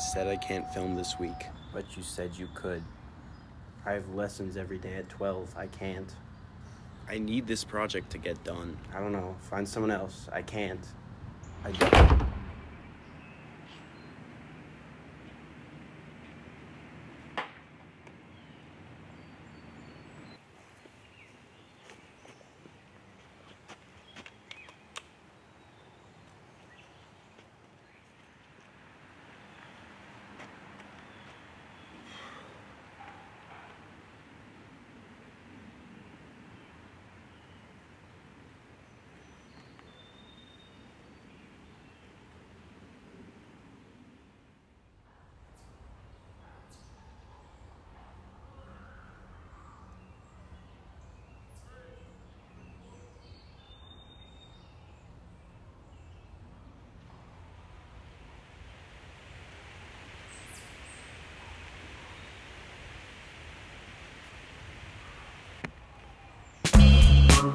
said I can't film this week. But you said you could. I have lessons every day at 12. I can't. I need this project to get done. I don't know. Find someone else. I can't. I don't. Bro,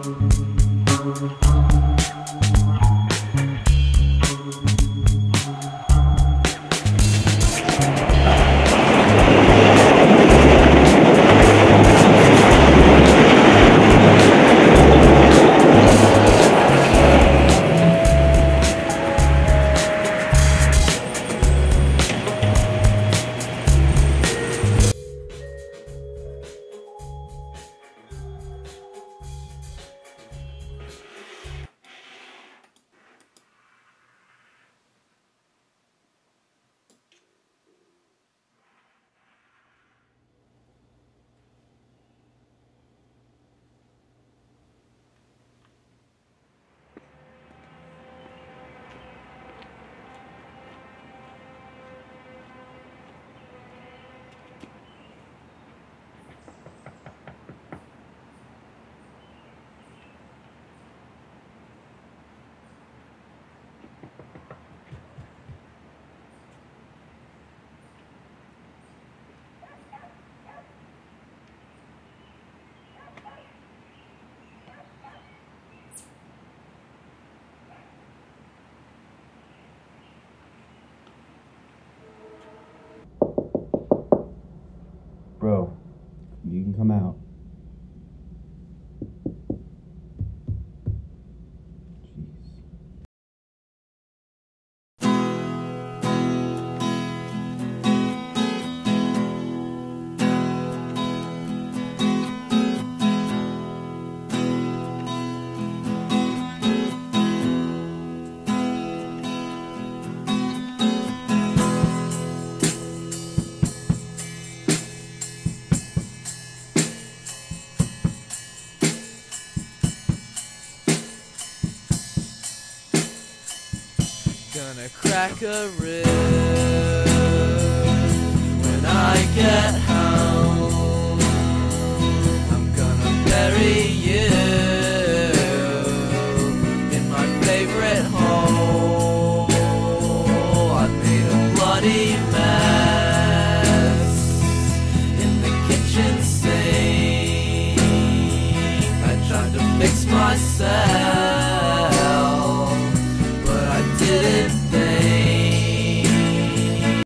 you can come out. Gonna crack a rib when I get home. I'm gonna bury you in my favorite hole. I made a bloody mess in the kitchen sink. I tried to fix myself.